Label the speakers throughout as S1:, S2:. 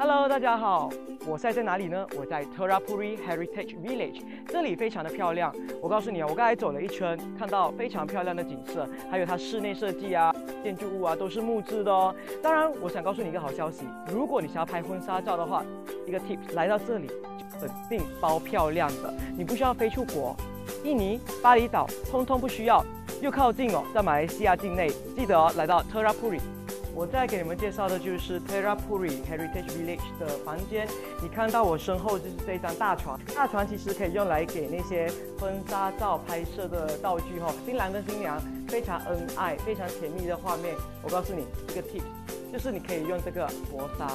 S1: Hello，大家好，我现在在哪里呢？我在 Terapuri Heritage Village，这里非常的漂亮。我告诉你啊，我刚才走了一圈，看到非常漂亮的景色，还有它室内设计啊，建筑物啊都是木质的哦。当然，我想告诉你一个好消息，如果你想要拍婚纱照的话，一个 tips 来到这里肯定包漂亮的，你不需要飞出国，印尼、巴厘岛通通不需要，又靠近哦，在马来西亚境内，记得，来到 Terapuri。我再给你们介绍的就是 Terapuri Heritage Village 的房间。你看到我身后就是这张大床，大床其实可以用来给那些婚纱照拍摄的道具哈。新郎跟新娘非常恩爱、非常甜蜜的画面。我告诉你一个 tip，就是你可以用这个薄纱，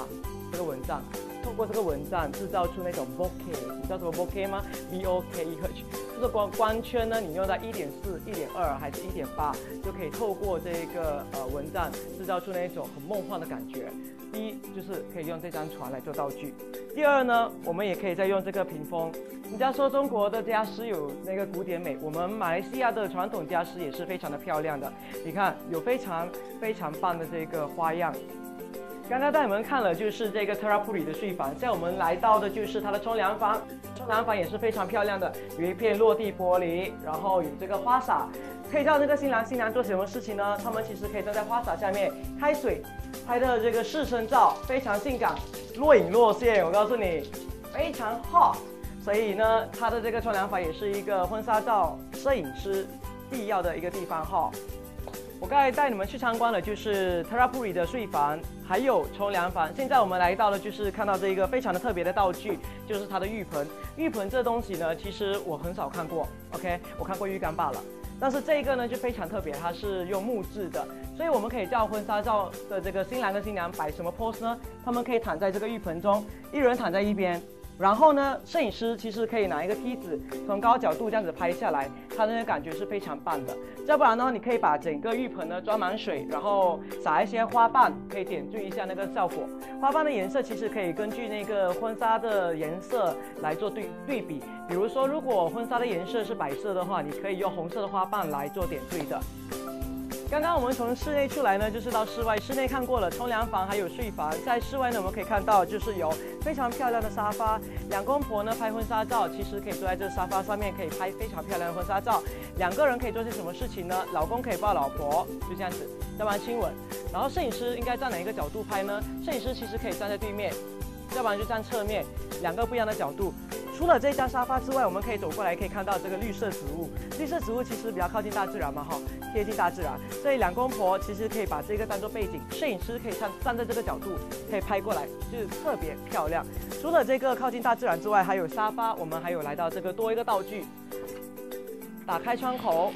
S1: 这个蚊帐，透过这个蚊帐制造出那种 bokeh。你知道什么 bokeh 吗？B O K E H。这个光光圈呢，你用在一点四、一点二还是一点八，就可以透过这个呃蚊帐制造出那种很梦幻的感觉。第一就是可以用这张床来做道具，第二呢，我们也可以再用这个屏风。人家说中国的家私有那个古典美，我们马来西亚的传统家私也是非常的漂亮的。你看有非常非常棒的这个花样。刚刚带你们看了就是这个 Terapuri 的睡房，现在我们来到的就是它的冲凉房。冲凉房也是非常漂亮的，有一片落地玻璃，然后有这个花洒，可以叫那个新郎新娘做什么事情呢？他们其实可以站在花洒下面开水，拍的这个试身照非常性感，若隐若现。我告诉你，非常 hot。所以呢，它的这个冲凉房也是一个婚纱照摄影师必要的一个地方哈。我刚才带你们去参观了，就是 Tarapuri 的睡房，还有冲凉房。现在我们来到了，就是看到这一个非常的特别的道具，就是它的浴盆。浴盆这东西呢，其实我很少看过，OK，我看过浴缸罢了。但是这一个呢就非常特别，它是用木质的，所以我们可以叫婚纱照的这个新郎跟新娘摆什么 pose 呢？他们可以躺在这个浴盆中，一人躺在一边。然后呢，摄影师其实可以拿一个梯子，从高角度这样子拍下来，它那个感觉是非常棒的。要不然呢，你可以把整个浴盆呢装满水，然后撒一些花瓣，可以点缀一下那个效果。花瓣的颜色其实可以根据那个婚纱的颜色来做对对比。比如说，如果婚纱的颜色是白色的话，你可以用红色的花瓣来做点缀的。刚刚我们从室内出来呢，就是到室外。室内看过了冲凉房，还有睡房。在室外呢，我们可以看到就是有非常漂亮的沙发。两公婆呢拍婚纱照，其实可以坐在这沙发上面，可以拍非常漂亮的婚纱照。两个人可以做些什么事情呢？老公可以抱老婆，就这样子，要不然亲吻。然后摄影师应该站哪一个角度拍呢？摄影师其实可以站在对面，要不然就站侧面，两个不一样的角度。除了这张沙发之外，我们可以走过来，可以看到这个绿色植物。绿色植物其实比较靠近大自然嘛，哈，贴近大自然。所以两公婆其实可以把这个当做背景，摄影师可以站站在这个角度，可以拍过来，就是特别漂亮。除了这个靠近大自然之外，还有沙发，我们还有来到这个多一个道具，打开窗口，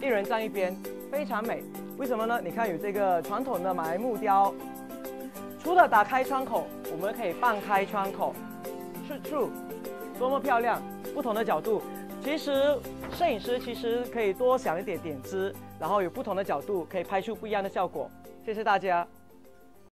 S1: 一人站一边，非常美。为什么呢？你看有这个传统的马来木雕。除了打开窗口，我们可以半开窗口，是 true。多么漂亮！不同的角度，其实摄影师其实可以多想一点点子，然后有不同的角度，可以拍出不一样的效果。谢谢大家。